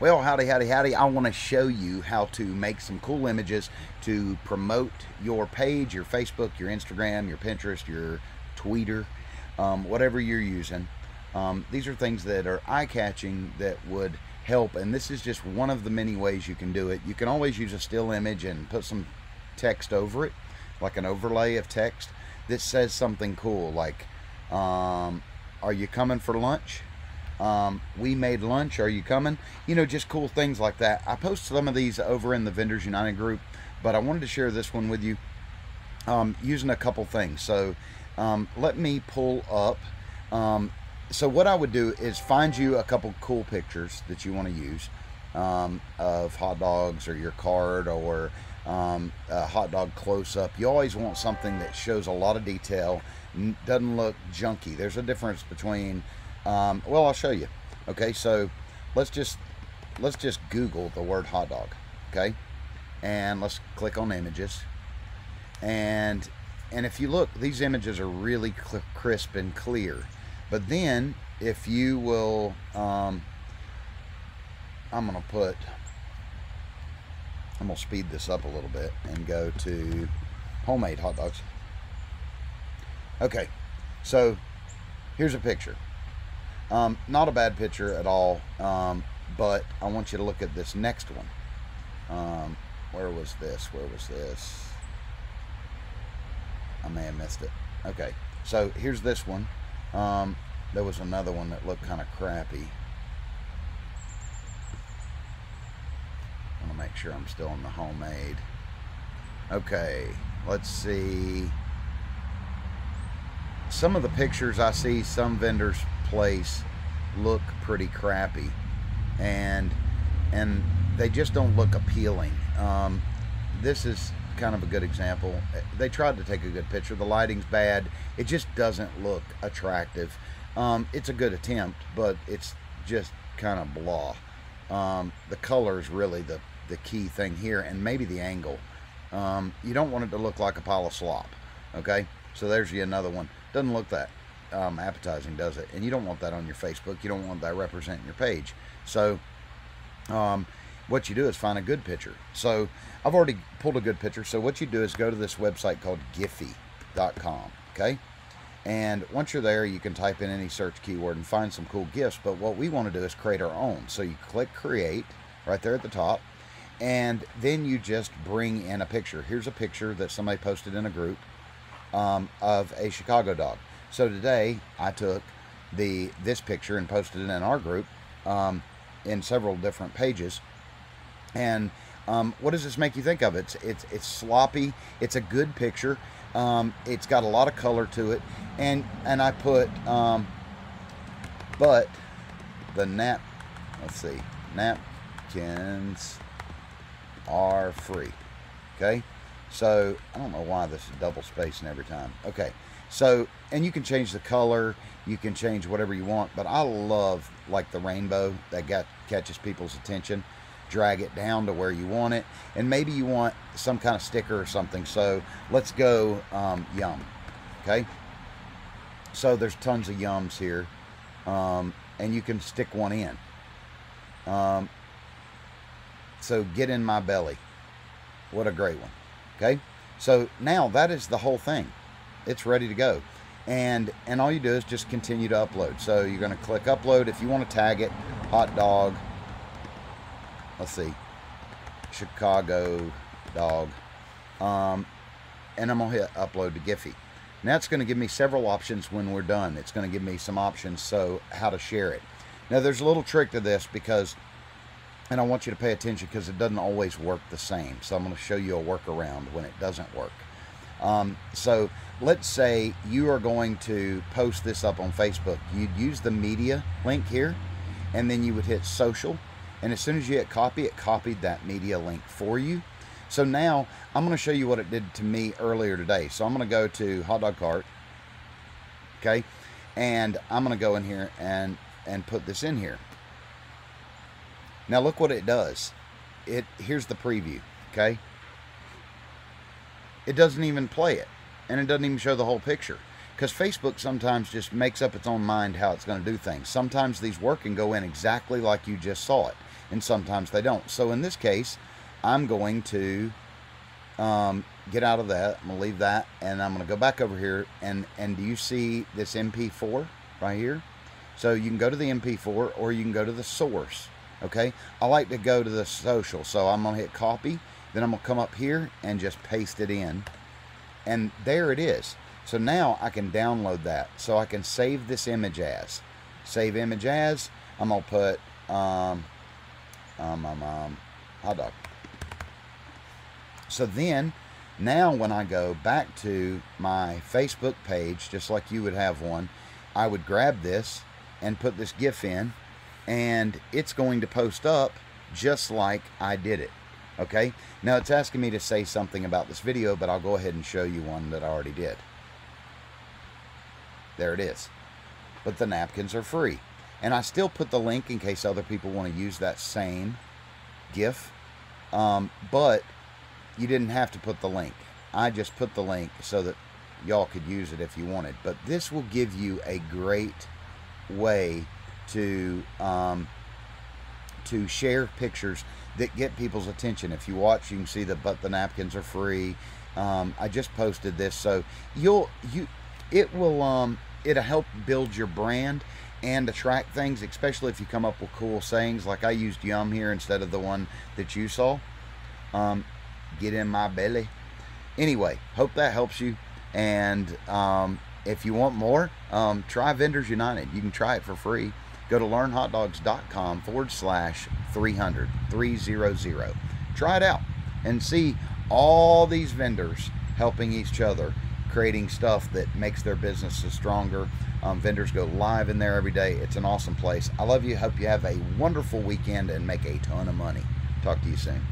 Well, howdy, howdy, howdy. I want to show you how to make some cool images to promote your page, your Facebook, your Instagram, your Pinterest, your Twitter, um, whatever you're using. Um, these are things that are eye-catching that would help, and this is just one of the many ways you can do it. You can always use a still image and put some text over it, like an overlay of text that says something cool, like, um, are you coming for lunch? Um, we made lunch. Are you coming? You know, just cool things like that. I post some of these over in the Vendors United group, but I wanted to share this one with you um, using a couple things. So um, let me pull up. Um, so what I would do is find you a couple cool pictures that you want to use um, of hot dogs or your card or um, a hot dog close up. You always want something that shows a lot of detail, doesn't look junky. There's a difference between um, well, I'll show you. Okay, so let's just let's just Google the word hot dog. Okay, and let's click on images. And and if you look, these images are really crisp and clear. But then, if you will, um, I'm gonna put. I'm gonna speed this up a little bit and go to homemade hot dogs. Okay, so here's a picture. Um, not a bad picture at all, um, but I want you to look at this next one. Um, where was this? Where was this? I may have missed it. Okay, so here's this one. Um, there was another one that looked kind of crappy. I want to make sure I'm still in the homemade. Okay, let's see. Some of the pictures I see some vendors place look pretty crappy. And and they just don't look appealing. Um, this is kind of a good example. They tried to take a good picture. The lighting's bad. It just doesn't look attractive. Um, it's a good attempt but it's just kind of blah. Um, the color is really the the key thing here and maybe the angle. Um, you don't want it to look like a pile of slop okay? So there's you another one doesn't look that um, appetizing, does it? And you don't want that on your Facebook. You don't want that representing your page. So, um, what you do is find a good picture. So, I've already pulled a good picture. So, what you do is go to this website called Giphy.com. Okay. And once you're there, you can type in any search keyword and find some cool GIFs. But what we want to do is create our own. So, you click Create right there at the top. And then you just bring in a picture. Here's a picture that somebody posted in a group um, of a Chicago dog. So today I took the this picture and posted it in our group um, in several different pages. And um, what does this make you think of? It's it's it's sloppy. It's a good picture. Um, it's got a lot of color to it, and and I put um, but the nap. Let's see, napkins are free. Okay, so I don't know why this is double spacing every time. Okay, so, and you can change the color, you can change whatever you want, but I love like the rainbow that got catches people's attention. Drag it down to where you want it, and maybe you want some kind of sticker or something. So let's go um, yum. Okay. So there's tons of yums here, um, and you can stick one in. Um, so get in my belly. What a great one. Okay. So now that is the whole thing it's ready to go. And, and all you do is just continue to upload. So you're going to click upload. If you want to tag it, hot dog, let's see, Chicago dog. Um, and I'm going to hit upload to Giphy. Now it's going to give me several options when we're done. It's going to give me some options so how to share it. Now there's a little trick to this because, and I want you to pay attention because it doesn't always work the same. So I'm going to show you a workaround when it doesn't work. Um, so let's say you are going to post this up on Facebook. You'd use the media link here, and then you would hit social. And as soon as you hit copy, it copied that media link for you. So now I'm going to show you what it did to me earlier today. So I'm going to go to hot dog cart. Okay. And I'm going to go in here and, and put this in here. Now look what it does. It Here's the preview. Okay it doesn't even play it and it doesn't even show the whole picture because Facebook sometimes just makes up its own mind how it's going to do things. Sometimes these work and go in exactly like you just saw it. and sometimes they don't. So in this case, I'm going to um, get out of that. I'm gonna leave that, and I'm gonna go back over here. And and do you see this MP4 right here? So you can go to the MP4 or you can go to the source. Okay, I like to go to the social, so I'm gonna hit copy. Then I'm gonna come up here and just paste it in, and there it is. So now I can download that. So I can save this image as. Save image as. I'm gonna put um, um, um, um, hot dog. So then, now when I go back to my Facebook page, just like you would have one, I would grab this and put this GIF in, and it's going to post up just like I did it. Okay, now it's asking me to say something about this video, but I'll go ahead and show you one that I already did. There it is. But the napkins are free. And I still put the link in case other people want to use that same GIF. Um, but you didn't have to put the link. I just put the link so that y'all could use it if you wanted. But this will give you a great way to um, to share pictures that get people's attention. If you watch, you can see that but the napkins are free. Um, I just posted this, so you'll you it will um, it'll help build your brand and attract things, especially if you come up with cool sayings. Like I used yum here instead of the one that you saw. Um, get in my belly. Anyway, hope that helps you. And um, if you want more, um, try Vendors United. You can try it for free. Go to learnhotdogs.com forward slash 300, 300. Try it out and see all these vendors helping each other creating stuff that makes their businesses stronger. Um, vendors go live in there every day. It's an awesome place. I love you. Hope you have a wonderful weekend and make a ton of money. Talk to you soon.